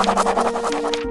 うん。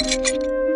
Música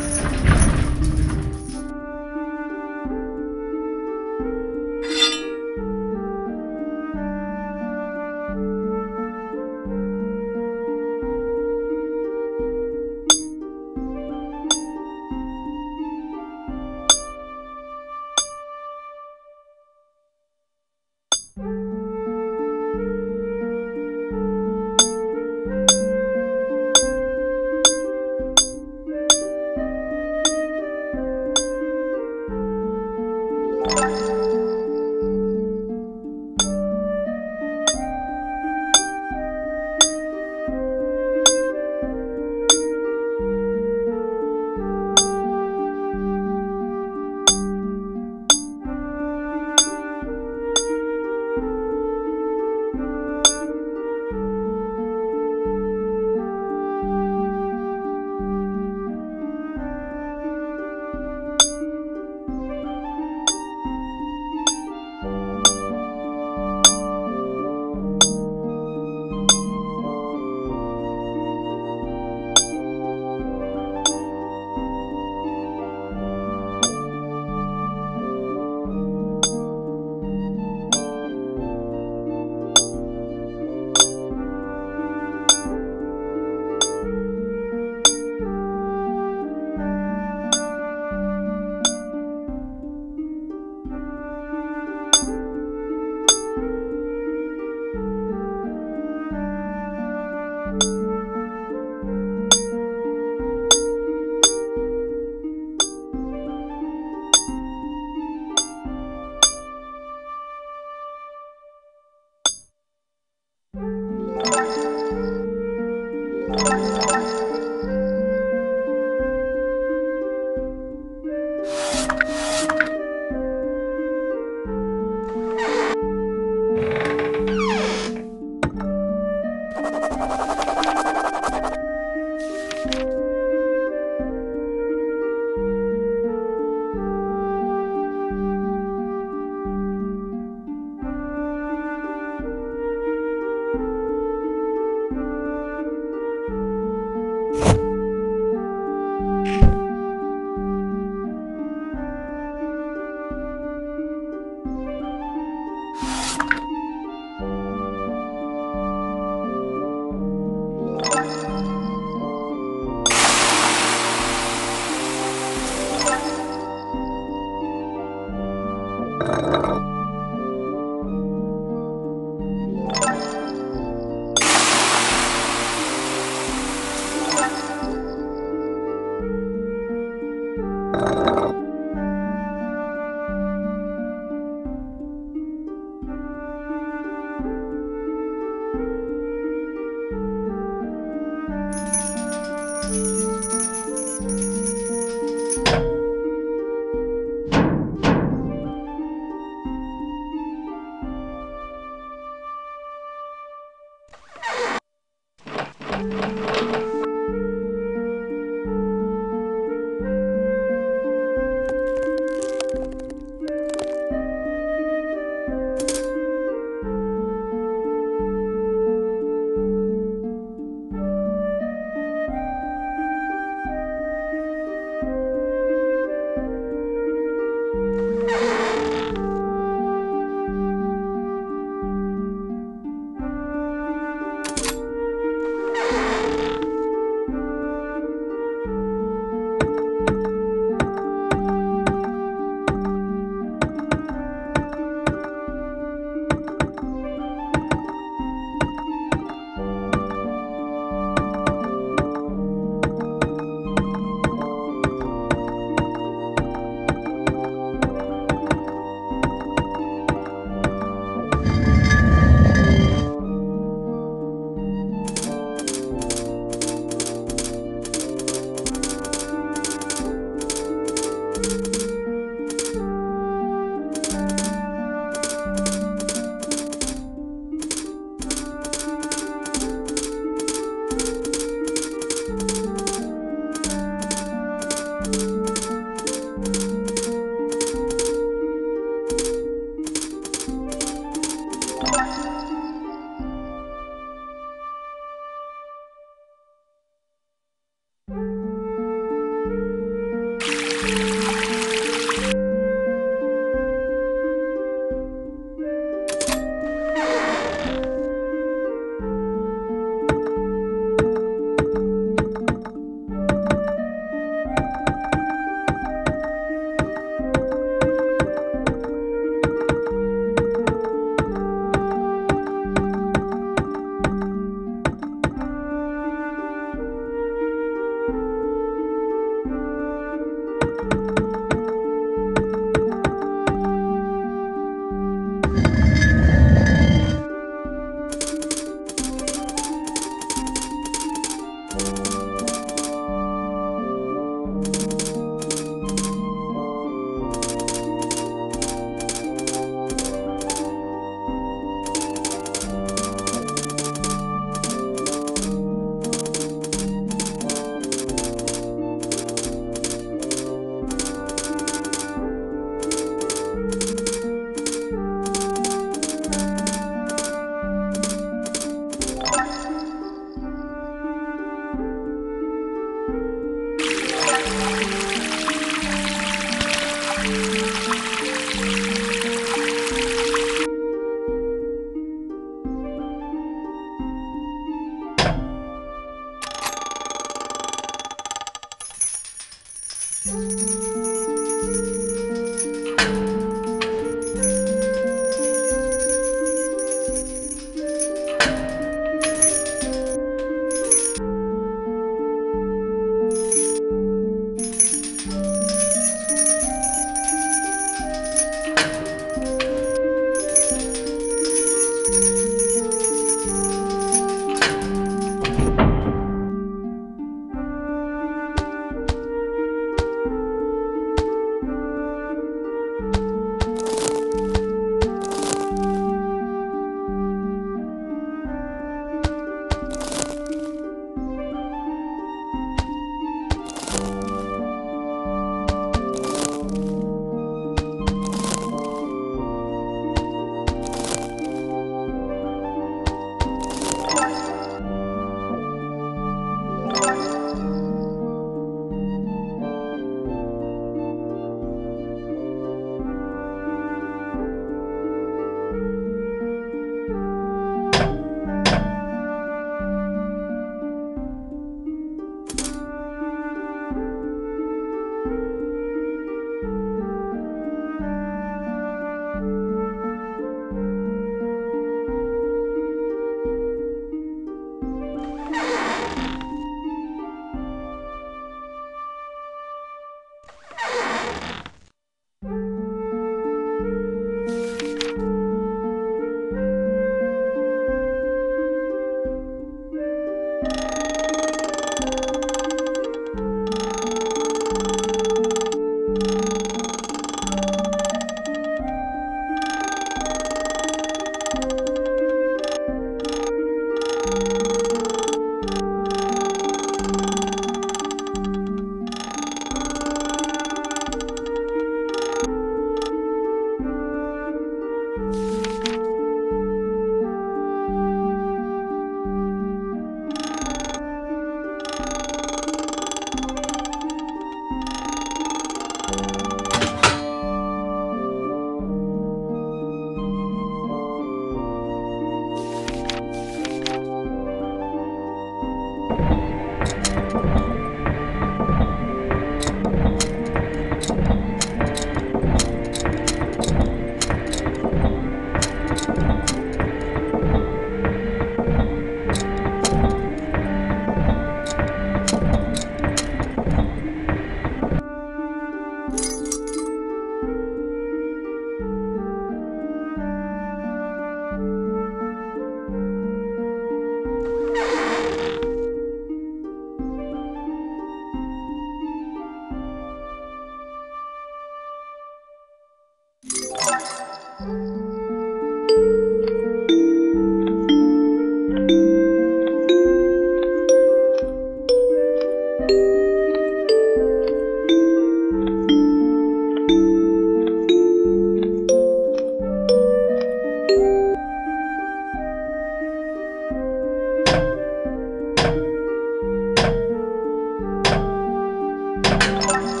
Bye.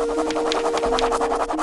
なるほど。